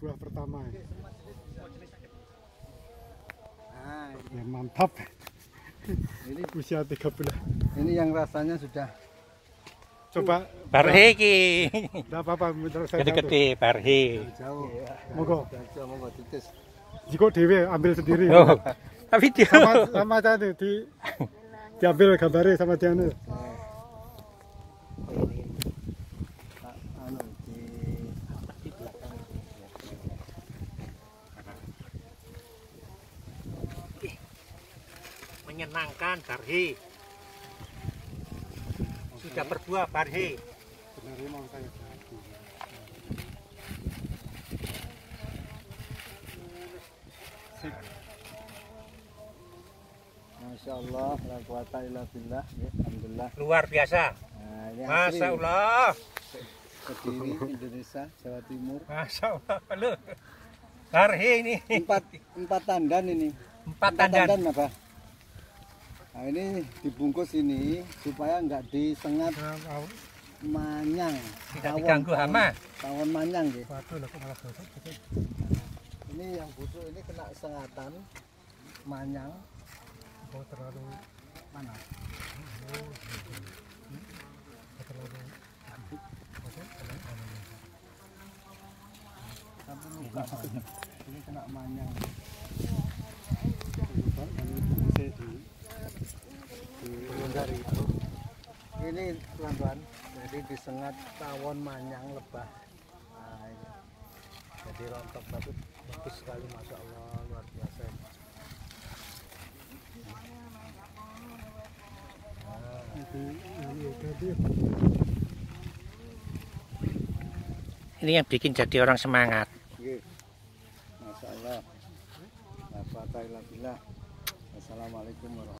buah pertama. Nah, Ya mantap. ini Usia tiga bulan. ini yang rasanya sudah Coba Barhe ki. enggak apa-apa. Gede-gede barhe. jauh. Monggo. Mau titis. Jiko dewe ambil sendiri. Oh. Tapi dia Sama sama tadi di diambil gambarnya sama Diana. Nah, anu di menyenangkan barhe. Sudah berbuah mau saya. Masya Allah, la quwata illa billah. Ya, Alhamdulillah. Luar biasa. Nah, Masya. Allah. Kediri, Indonesia, Jawa Timur. Masya Allah. Loh. Barhe ini. Empat, empat tandan ini. Empat tandan. apa? Nah, ini dibungkus ini supaya nggak disengat manyang. Tidak Tawon, diganggu hama. Tawon manyang gitu. Waduh, kok malah bosok. Ini yang busuk ini kena sengatan manyang. Oh, terlalu Mana? terlalu Sampai luka. Ini kena manyang. Ini pelan-pelan. Jadi disengat tawon manyang lebah. Nah, ini. Jadi rontok tapi bagus sekali, masya Allah luar biasa. Itu ini yang bikin jadi orang semangat. Oke. Masya Allah. Assalamualaikum warahmatullahi